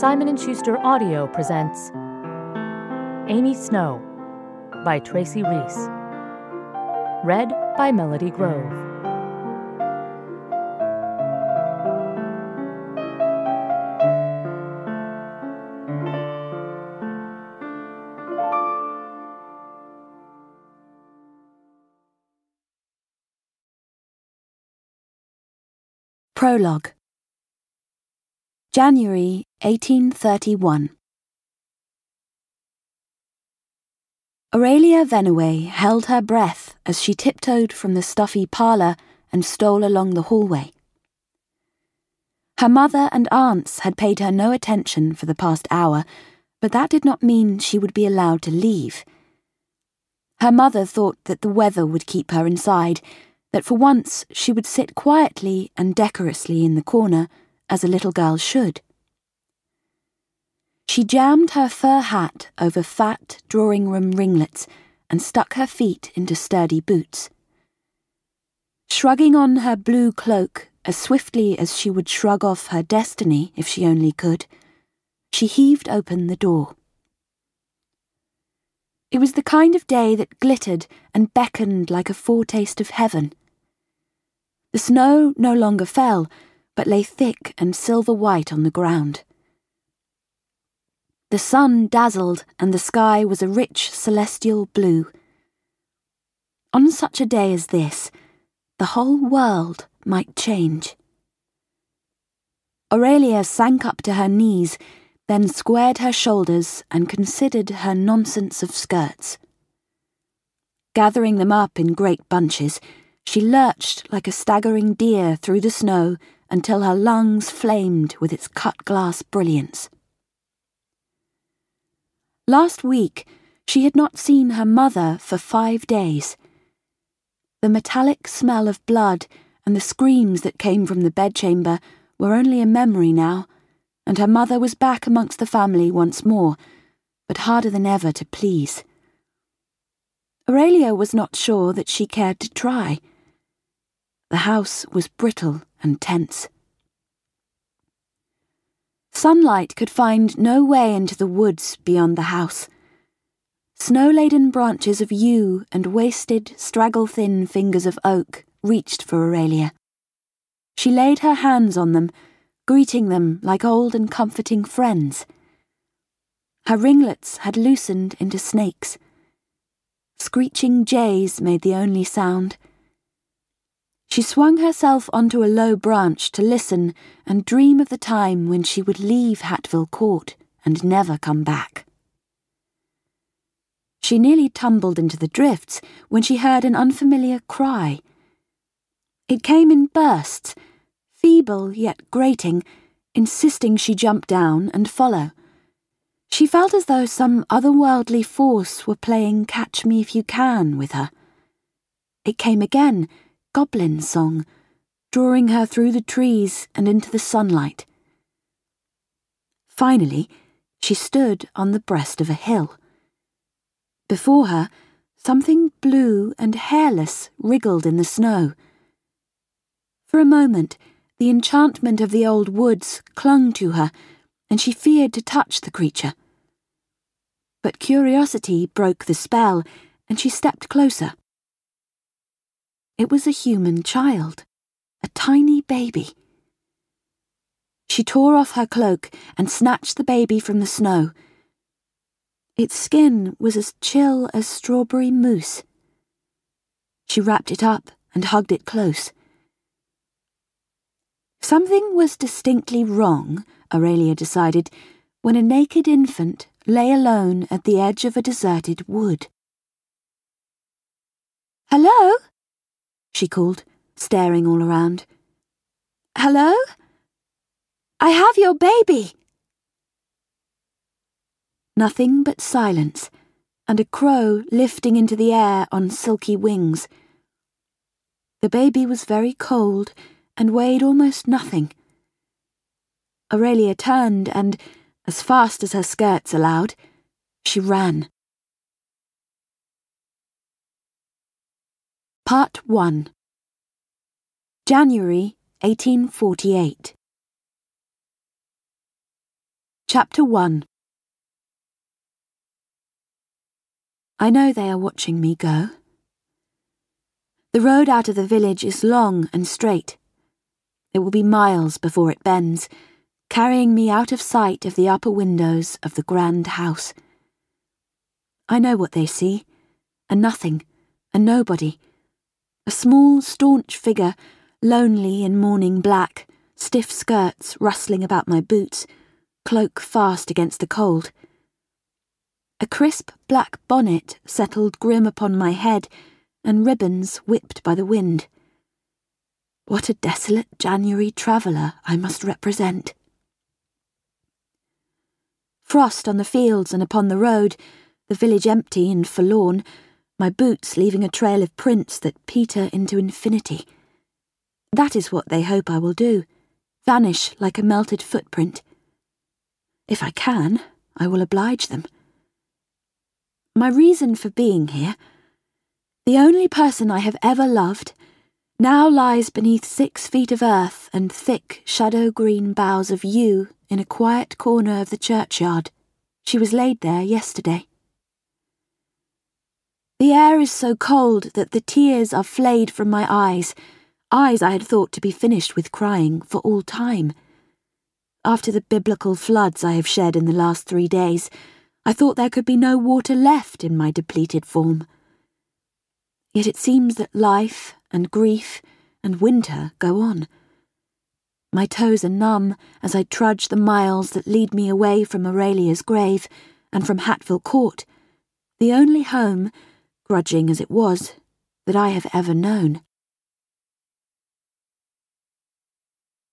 Simon & Schuster Audio presents Amy Snow by Tracy Rees. Read by Melody Grove. Prologue January 1831 Aurelia Vennaway held her breath as she tiptoed from the stuffy parlour and stole along the hallway. Her mother and aunts had paid her no attention for the past hour, but that did not mean she would be allowed to leave. Her mother thought that the weather would keep her inside, that for once she would sit quietly and decorously in the corner as a little girl should. She jammed her fur hat over fat drawing room ringlets and stuck her feet into sturdy boots. Shrugging on her blue cloak as swiftly as she would shrug off her destiny if she only could, she heaved open the door. It was the kind of day that glittered and beckoned like a foretaste of heaven. The snow no longer fell, but lay thick and silver white on the ground. The sun dazzled, and the sky was a rich celestial blue. On such a day as this, the whole world might change. Aurelia sank up to her knees, then squared her shoulders and considered her nonsense of skirts. Gathering them up in great bunches, she lurched like a staggering deer through the snow until her lungs flamed with its cut glass brilliance. Last week, she had not seen her mother for five days. The metallic smell of blood and the screams that came from the bedchamber were only a memory now, and her mother was back amongst the family once more, but harder than ever to please. Aurelia was not sure that she cared to try. The house was brittle and tense. Sunlight could find no way into the woods beyond the house. Snow laden branches of yew and wasted, straggle thin fingers of oak reached for Aurelia. She laid her hands on them, greeting them like old and comforting friends. Her ringlets had loosened into snakes. Screeching jays made the only sound. She swung herself onto a low branch to listen and dream of the time when she would leave Hatville Court and never come back. She nearly tumbled into the drifts when she heard an unfamiliar cry. It came in bursts, feeble yet grating, insisting she jump down and follow. She felt as though some otherworldly force were playing Catch Me If You Can with her. It came again goblin song, drawing her through the trees and into the sunlight. Finally, she stood on the breast of a hill. Before her, something blue and hairless wriggled in the snow. For a moment, the enchantment of the old woods clung to her, and she feared to touch the creature. But curiosity broke the spell, and she stepped closer. It was a human child, a tiny baby. She tore off her cloak and snatched the baby from the snow. Its skin was as chill as strawberry mousse. She wrapped it up and hugged it close. Something was distinctly wrong, Aurelia decided, when a naked infant lay alone at the edge of a deserted wood. Hello? She called, staring all around. Hello? I have your baby. Nothing but silence, and a crow lifting into the air on silky wings. The baby was very cold and weighed almost nothing. Aurelia turned and, as fast as her skirts allowed, she ran. Part 1 January 1848 Chapter 1 I know they are watching me go. The road out of the village is long and straight. It will be miles before it bends, carrying me out of sight of the upper windows of the grand house. I know what they see a nothing, a nobody. A small, staunch figure, lonely in morning black, stiff skirts rustling about my boots cloak fast against the cold. A crisp black bonnet settled grim upon my head, and ribbons whipped by the wind. What a desolate January traveller I must represent. Frost on the fields and upon the road, the village empty and forlorn, my boots leaving a trail of prints that peter into infinity. That is what they hope I will do vanish like a melted footprint. If I can, I will oblige them. My reason for being here, the only person I have ever loved, now lies beneath six feet of earth and thick shadow green boughs of yew in a quiet corner of the churchyard. She was laid there yesterday. The air is so cold that the tears are flayed from my eyes, eyes I had thought to be finished with crying for all time. After the biblical floods I have shed in the last three days, I thought there could be no water left in my depleted form. Yet it seems that life and grief and winter go on. My toes are numb as I trudge the miles that lead me away from Aurelia's grave and from Hatville Court, the only home, grudging as it was, that I have ever known.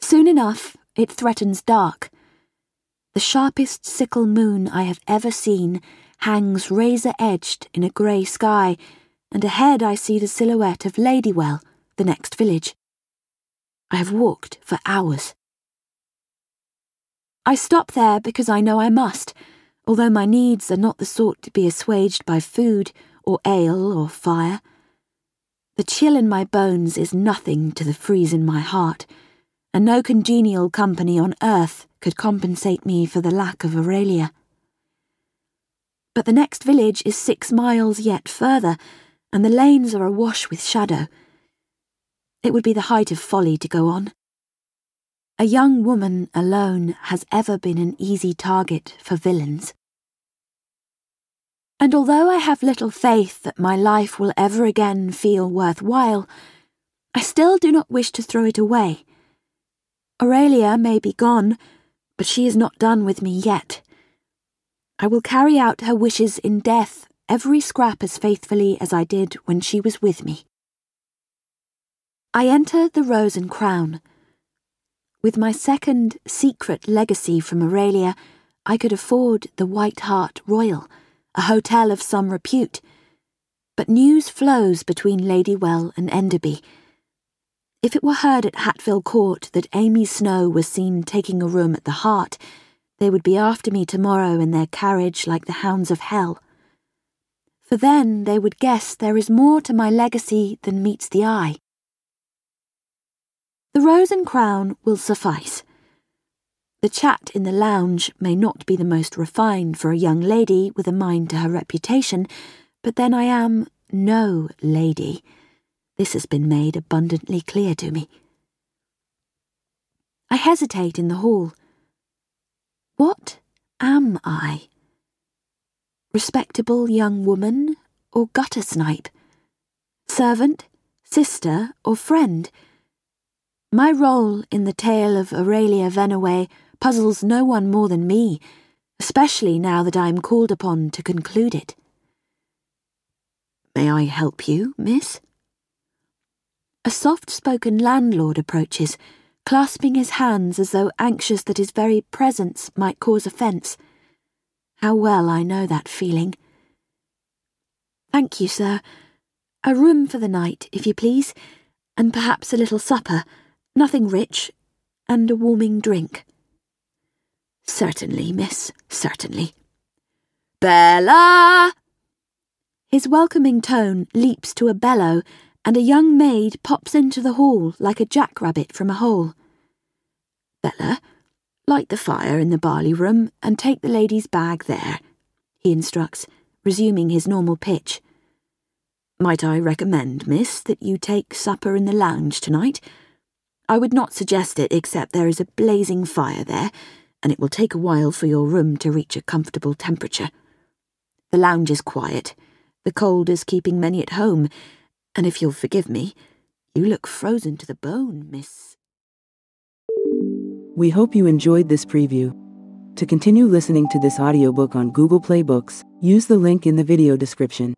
Soon enough, it threatens dark. The sharpest sickle moon I have ever seen hangs razor edged in a grey sky, and ahead I see the silhouette of Ladywell, the next village. I have walked for hours. I stop there because I know I must, although my needs are not the sort to be assuaged by food or ale or fire. The chill in my bones is nothing to the freeze in my heart and no congenial company on earth could compensate me for the lack of Aurelia. But the next village is six miles yet further, and the lanes are awash with shadow. It would be the height of folly to go on. A young woman alone has ever been an easy target for villains. And although I have little faith that my life will ever again feel worthwhile, I still do not wish to throw it away. Aurelia may be gone, but she is not done with me yet. I will carry out her wishes in death every scrap as faithfully as I did when she was with me. I enter the Rose and Crown. With my second secret legacy from Aurelia, I could afford the White Hart Royal, a hotel of some repute. But news flows between Ladywell and Enderby if it were heard at Hatville Court that Amy Snow was seen taking a room at the Hart, they would be after me tomorrow in their carriage like the hounds of hell. For then they would guess there is more to my legacy than meets the eye. The rose and crown will suffice. The chat in the lounge may not be the most refined for a young lady with a mind to her reputation, but then I am no lady this has been made abundantly clear to me. I hesitate in the hall. What am I? Respectable young woman or gutter snipe? Servant, sister, or friend? My role in the tale of Aurelia Vennaway puzzles no one more than me, especially now that I am called upon to conclude it. May I help you, miss? A soft spoken landlord approaches, clasping his hands as though anxious that his very presence might cause offence. How well I know that feeling. Thank you, sir. A room for the night, if you please, and perhaps a little supper, nothing rich, and a warming drink. Certainly, miss, certainly. Bella! His welcoming tone leaps to a bellow and a young maid pops into the hall like a jackrabbit from a hole. Bella, Light the fire in the barley room and take the lady's bag there, he instructs, resuming his normal pitch. Might I recommend, miss, that you take supper in the lounge tonight? I would not suggest it except there is a blazing fire there, and it will take a while for your room to reach a comfortable temperature. The lounge is quiet. The cold is keeping many at home, and if you'll forgive me, you look frozen to the bone, miss. We hope you enjoyed this preview. To continue listening to this audiobook on Google Play Books, use the link in the video description.